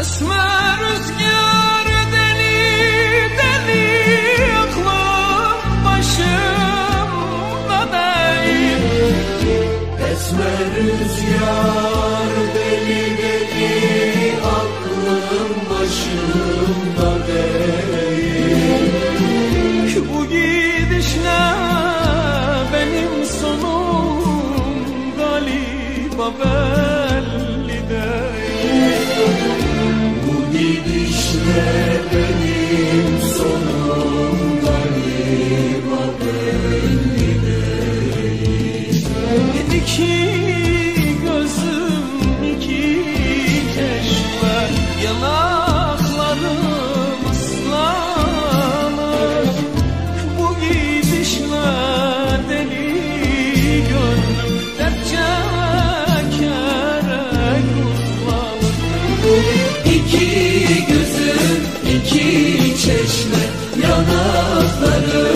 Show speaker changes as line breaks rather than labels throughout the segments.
Esme rüzgar deli deli Aklım başımda değil.
Esme rüzgar deli deli Aklım başımda değil.
Ki
bu gidişle benim sonum galiba
ben. Yeah. Allah'ları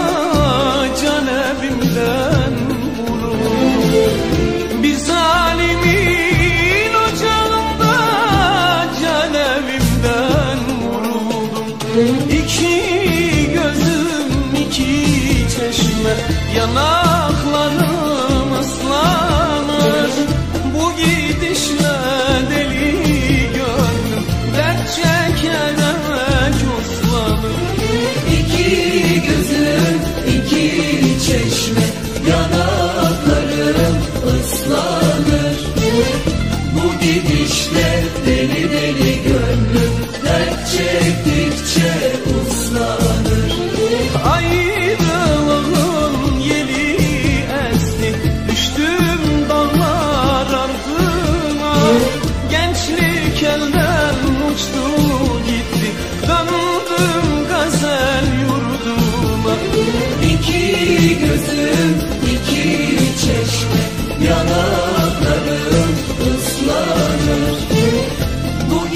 ateşime yanar.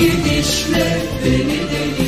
gidişle
beni deli